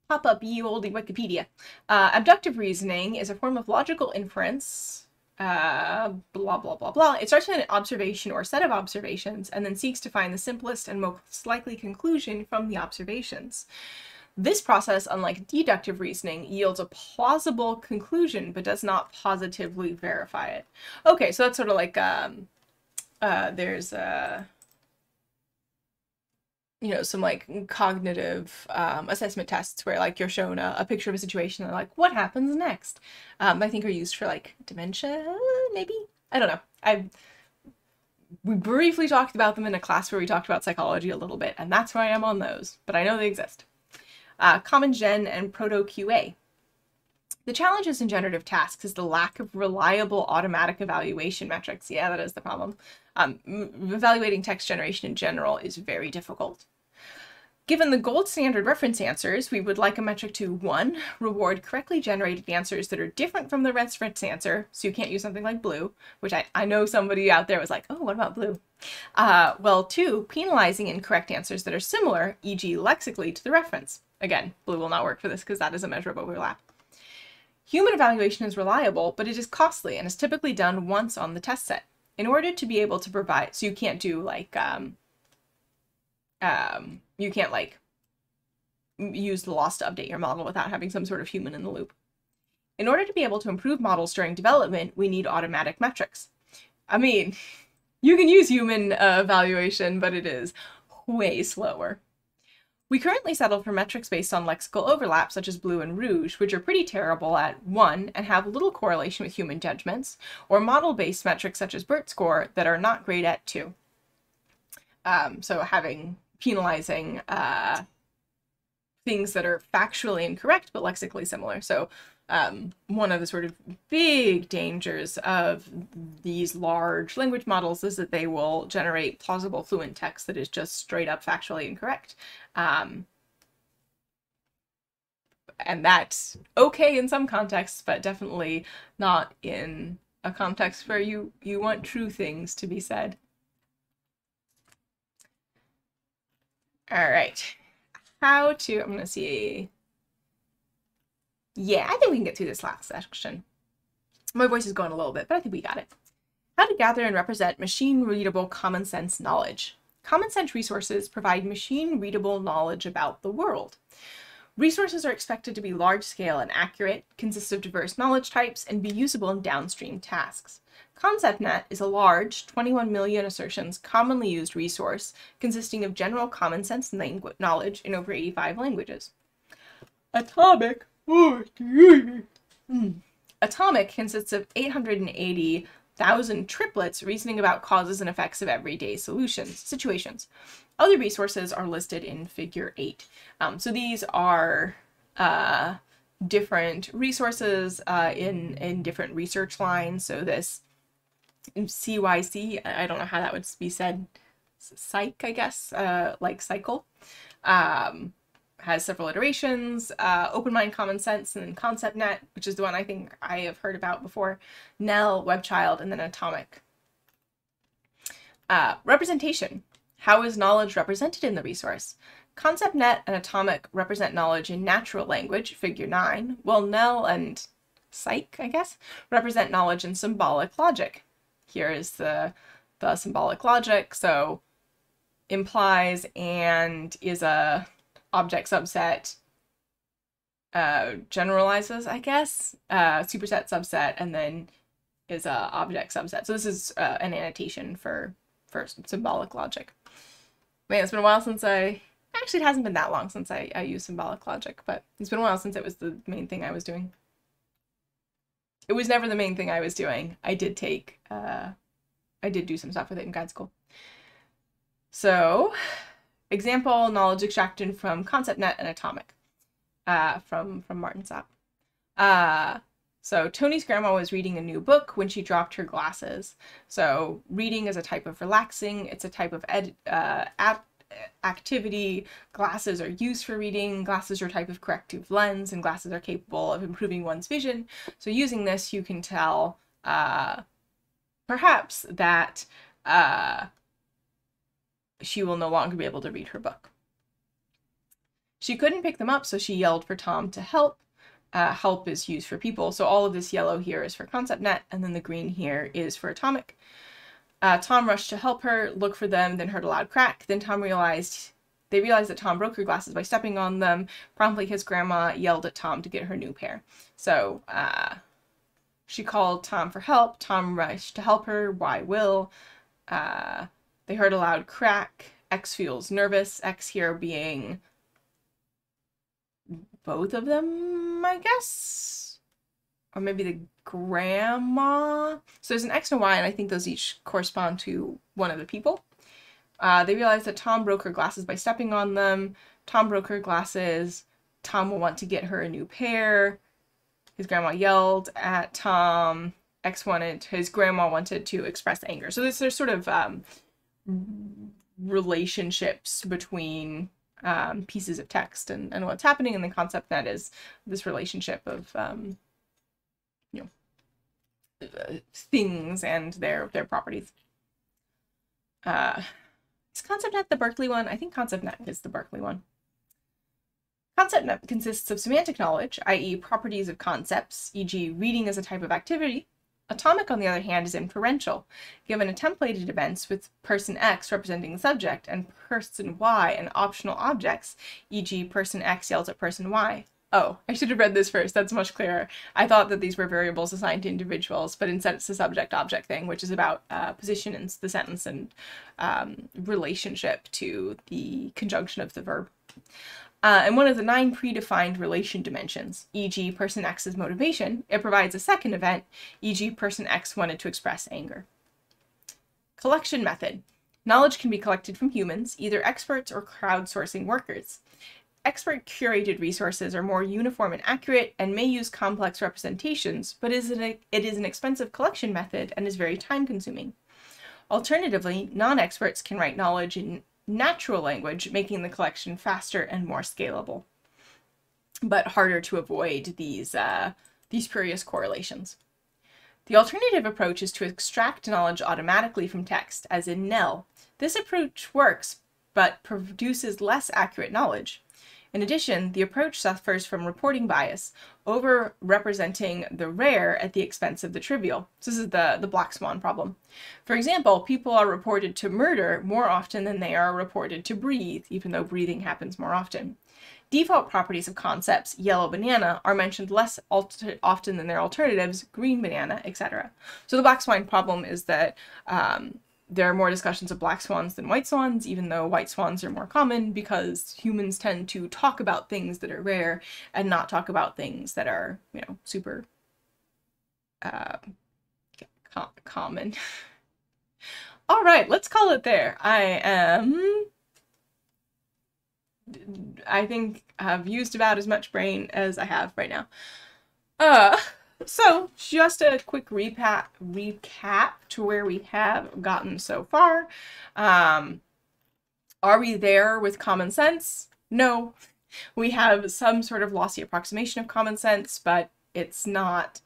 Pop up ye olde Wikipedia. Uh, abductive reasoning is a form of logical inference uh, blah, blah, blah, blah. It starts with an observation or set of observations and then seeks to find the simplest and most likely conclusion from the observations. This process, unlike deductive reasoning, yields a plausible conclusion but does not positively verify it. Okay, so that's sort of like um, uh, there's uh, you know some like cognitive um, assessment tests where like you're shown a, a, picture of a situation and like what happens next. Um, I think are used for like dementia, maybe I don't know. I we briefly talked about them in a class where we talked about psychology a little bit, and that's where I am on those, but I know they exist uh, CommonGen, and ProtoQA. The challenges in generative tasks is the lack of reliable automatic evaluation metrics. Yeah, that is the problem. Um, evaluating text generation in general is very difficult. Given the gold standard reference answers, we would like a metric to 1. Reward correctly generated answers that are different from the reference answer, so you can't use something like BLEU, which I, I know somebody out there was like, oh, what about BLEU? Uh, well, 2. Penalizing incorrect answers that are similar, e.g. lexically, to the reference. Again, BLEU will not work for this because that is a measure of overlap. Human evaluation is reliable, but it is costly and is typically done once on the test set. In order to be able to provide, so you can't do like, um, um, you can't like use the loss to update your model without having some sort of human in the loop. In order to be able to improve models during development, we need automatic metrics. I mean, you can use human uh, evaluation, but it is way slower. We currently settle for metrics based on lexical overlap, such as BLEU and ROUGE, which are pretty terrible at 1 and have little correlation with human judgments, or model-based metrics such as BERTScore that are not great at 2. Um, so having penalizing uh, things that are factually incorrect but lexically similar. So um, one of the sort of big dangers of these large language models is that they will generate plausible fluent text that is just straight up factually incorrect. Um, and that's okay in some contexts, but definitely not in a context where you you want true things to be said. All right. How to, I'm going to see. Yeah, I think we can get through this last section. My voice is going a little bit, but I think we got it. How to gather and represent machine readable common sense knowledge. Common sense resources provide machine readable knowledge about the world. Resources are expected to be large scale and accurate, consist of diverse knowledge types, and be usable in downstream tasks. ConceptNet is a large, 21 million assertions commonly used resource consisting of general common sense knowledge in over 85 languages. Atomic. Hmm. Atomic consists of 880,000 triplets reasoning about causes and effects of everyday solutions situations. Other resources are listed in Figure 8. Um, so these are uh, different resources uh, in in different research lines. So this CYC, I don't know how that would be said, psych, I guess, uh, like cycle, um, has several iterations, uh, Open Mind Common Sense, and then ConceptNet, which is the one I think I have heard about before, NELL, WebChild, and then Atomic. Uh, representation. How is knowledge represented in the resource? ConceptNet and Atomic represent knowledge in natural language, figure 9, while NELL and Cyc, I guess, represent knowledge in symbolic logic, here is the, the symbolic logic. So implies and is a object subset uh, generalizes, I guess, uh, superset subset, and then is a object subset. So this is uh, an annotation for for symbolic logic. Man, it's been a while since I actually it hasn't been that long since I, I used symbolic logic, but it's been a while since it was the main thing I was doing it was never the main thing I was doing. I did take, uh, I did do some stuff with it in grad school. So, example, knowledge extracted from ConceptNet and Atomic, uh, from, from Maarten Sap. Uh, so Tony's grandma was reading a new book when she dropped her glasses. So reading is a type of relaxing. It's a type of ed, uh, app activity. Glasses are used for reading. Glasses are a type of corrective lens, and glasses are capable of improving one's vision. So using this, you can tell uh, perhaps that uh, she will no longer be able to read her book. She couldn't pick them up, so she yelled for Tom to help. Uh, help is used for people. So all of this yellow here is for ConceptNet, and then the green here is for Atomic. Uh, Tom rushed to help her, look for them, then heard a loud crack. Then Tom realized they realized that Tom broke her glasses by stepping on them. Promptly, his grandma yelled at Tom to get her new pair. So uh, she called Tom for help. Tom rushed to help her. Why will? Uh, they heard a loud crack. X feels nervous. X here being both of them, I guess. Or maybe the grandma. So there's an X and a Y, and I think those each correspond to one of the people. Uh, they realize that Tom broke her glasses by stepping on them. Tom broke her glasses. Tom will want to get her a new pair. His grandma yelled at Tom. X wanted, his grandma wanted to express anger. So there's, sort of um, relationships between um, pieces of text and, and what's happening. And the concept that is this relationship of um, things and their their properties. Uh, is ConceptNet the Berkeley one? I think ConceptNet is the Berkeley one. ConceptNet consists of semantic knowledge, i.e. properties of concepts, e.g. reading as a type of activity. Atomic, on the other hand, is inferential, given a templated events with person X representing the subject and person Y and optional objects, e.g. person X yells at person Y. Oh, I should have read this first. That's much clearer. I thought that these were variables assigned to individuals, but instead it's a subject-object thing, which is about uh, position in the sentence and um, relationship to the conjunction of the verb. Uh, and one of the nine predefined relation dimensions, e.g. person X's motivation, it provides a second event, e.g. person X wanted to express anger. Collection method. Knowledge can be collected from humans, either experts or crowdsourcing workers. Expert curated resources are more uniform and accurate and may use complex representations, but is it is an expensive collection method and is very time consuming. Alternatively, non-experts can write knowledge in natural language, making the collection faster and more scalable. but harder to avoid these, uh, these spurious correlations. The alternative approach is to extract knowledge automatically from text, as in NELL. This approach works, but produces less accurate knowledge. In addition, the approach suffers from reporting bias, over-representing the rare at the expense of the trivial. So this is the, the black swan problem. For example, people are reported to murder more often than they are reported to breathe, even though breathing happens more often. Default properties of concepts, yellow banana, are mentioned less often than their alternatives, green banana, etc. So the black swan problem is that um, there are more discussions of black swans than white swans, even though white swans are more common because humans tend to talk about things that are rare and not talk about things that are, you know, super uh, co common. All right, let's call it there. I am, I think I've used about as much brain as I have right now. Uh, so just a quick recap, recap to where we have gotten so far. Um, are we there with common sense? No. We have some sort of lossy approximation of common sense, but it's not,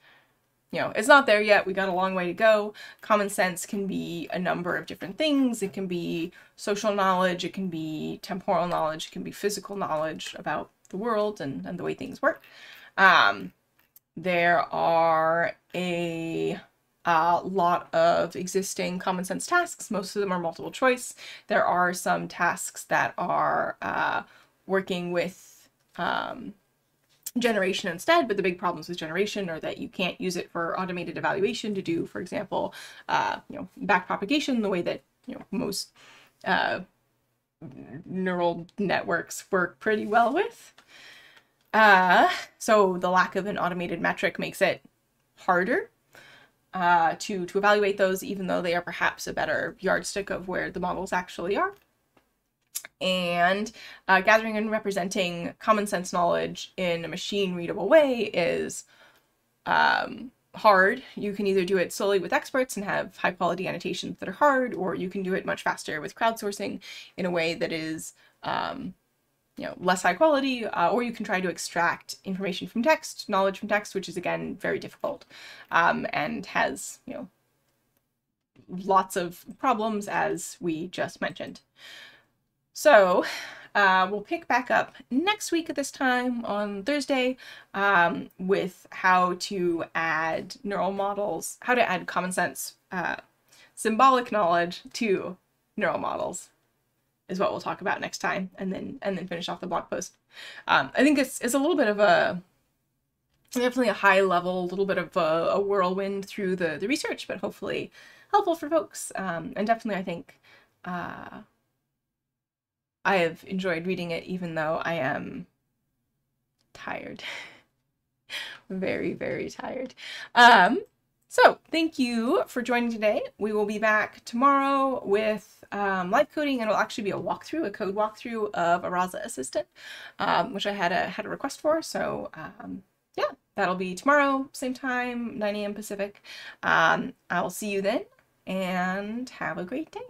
you know, it's not there yet. We got a long way to go. Common sense can be a number of different things. It can be social knowledge, it can be temporal knowledge, it can be physical knowledge about the world and, and the way things work. Um, there are a a lot of existing common sense tasks. Most of them are multiple choice. There are some tasks that are uh, working with um, generation instead, but the big problems with generation are that you can't use it for automated evaluation to do, for example, uh, you know, back propagation the way that you know most uh, neural networks work pretty well with. Uh, so the lack of an automated metric makes it harder uh, to, to evaluate those, even though they are perhaps a better yardstick of where the models actually are. And uh, gathering and representing common sense knowledge in a machine readable way is um, hard. You can either do it solely with experts and have high quality annotations that are hard, or you can do it much faster with crowdsourcing in a way that is um, you know, less high quality, uh, or you can try to extract information from text, knowledge from text, which is again very difficult um, and has, you know, lots of problems as we just mentioned. So uh, we'll pick back up next week at this time on Thursday um, with how to add neural models, how to add common sense uh, symbolic knowledge to neural models is what we'll talk about next time, and then and then finish off the blog post. Um, I think it's it's a little bit of a definitely a high level, a little bit of a, a, whirlwind through the the research, but hopefully helpful for folks. Um, and definitely, I think uh, I have enjoyed reading it, even though I am tired. very very tired. Um, so thank you for joining today. We will be back tomorrow with um, live coding and it'll actually be a walkthrough, a code walkthrough of a Rasa Assistant, um, which I had a, had a request for. So um, yeah, that'll be tomorrow, same time, 9 a.m. Pacific. Um, I will see you then and have a great day.